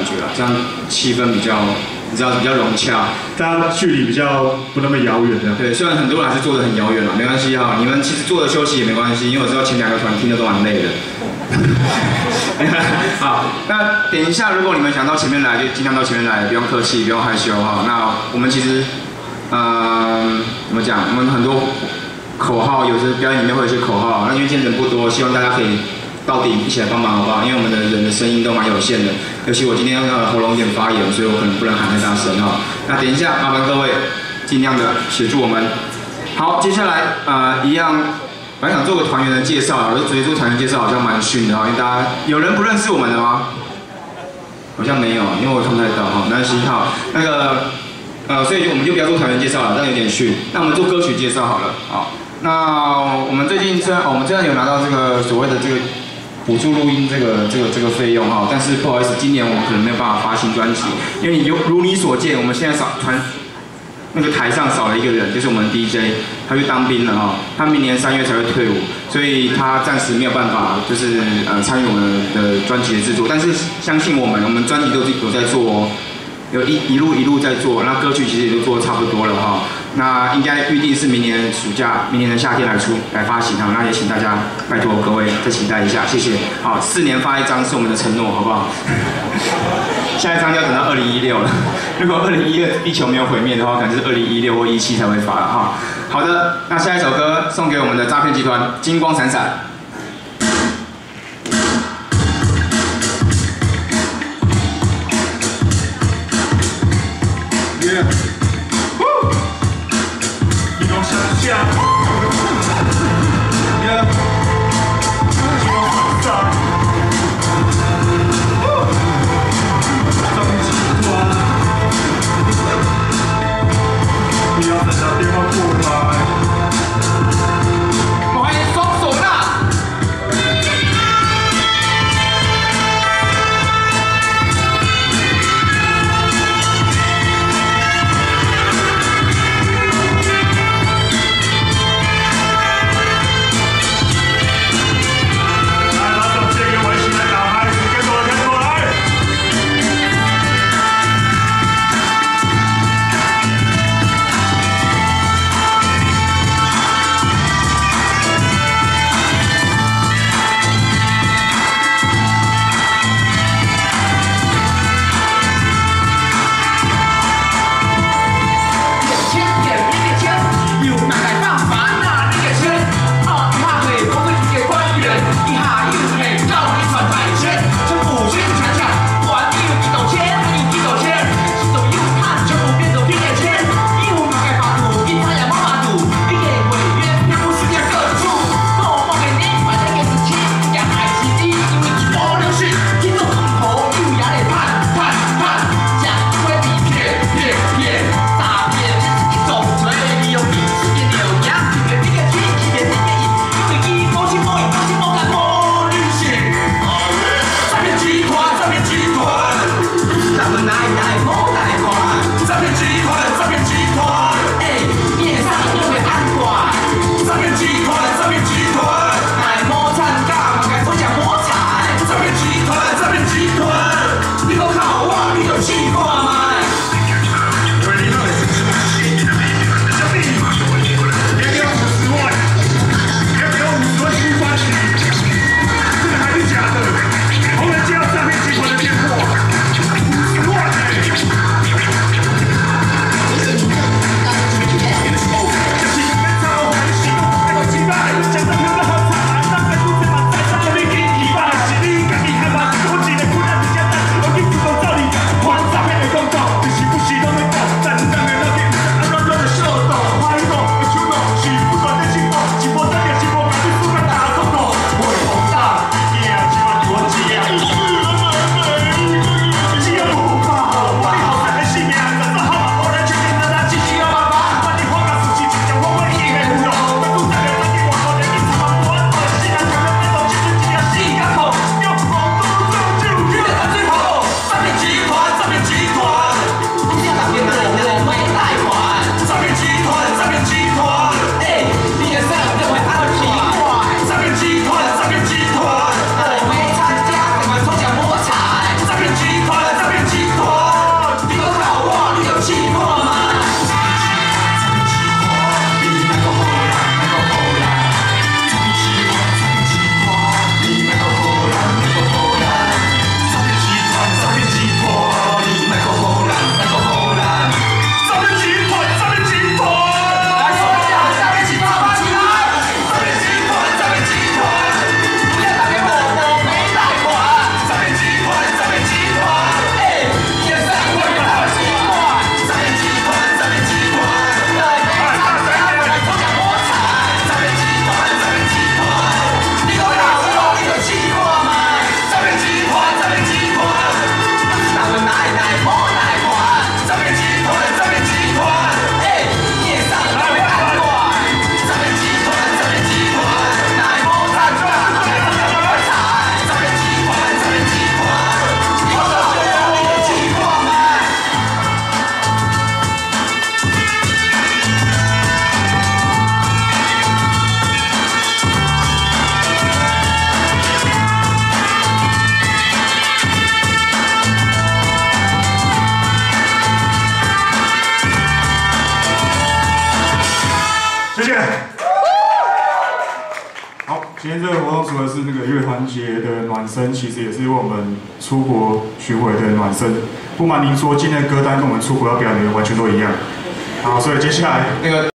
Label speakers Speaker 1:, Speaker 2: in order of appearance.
Speaker 1: 感觉啊，这样气氛比较，你知道比较融洽。
Speaker 2: 大家距离比较不那么遥远的。
Speaker 1: 对，虽然很多人还是坐得很遥远嘛，没关系哈，你们其实坐着休息也没关系，因为我知道前两个团听的都蛮累的。好，那等一下，如果你们想到前面来，就尽量到前面来，不用客气，不用害羞哈。那我们其实，嗯，怎么讲？我们很多口号，有时表演里面会有一些口号。那因为今天人不多，希望大家可以到底一起来帮忙，好不好？因为我们的人的声音都蛮有限的，尤其我今天呃喉咙有点发炎，所以我可能不能喊太大声哈。那等一下，麻烦各位尽量的协助我们。好，接下来呃一样。本来想做个团员的介绍，我就直接做团员介绍，好像蛮逊的哈，因为大家有人不认识我们的吗？好像没有，因为我看不太到哈。那行好，那个呃，所以我们就不要做团员介绍了，但有点逊。那我们做歌曲介绍好了，好。那我们最近虽然我们虽然有拿到这个所谓的这个补助录音这个这个这个费用哈，但是不好意思，今年我们可能没有办法发新专辑，因为有如你所见，我们现在少团。那个台上少了一个人，就是我们 DJ，他去当兵了哈，他明年三月才会退伍，所以他暂时没有办法，就是呃参与我们的专辑的制作。但是相信我们，我们专辑都有在做哦，有一一路一路在做，那歌曲其实也都做的差不多了哈。那应该预定是明年暑假，明年的夏天来出来发行啊。那也请大家拜托各位再期待一下，谢谢。好，四年发一张是我们的承诺，好不好？下一张要等到二零一六了。如果二零一六地球没有毁灭的话，可能是二零一六或一七才会发了哈。好的，那下一首歌送给我们的诈骗集团，金光闪闪。Yeah. Yeah. Yeah.
Speaker 3: 今天这个活动除了是那个乐团节的暖身，其实也是为我们出国巡回的暖身。不瞒您说，今天的歌单跟我们出国要表演的完全都一样。好，所以接下来
Speaker 1: 那个。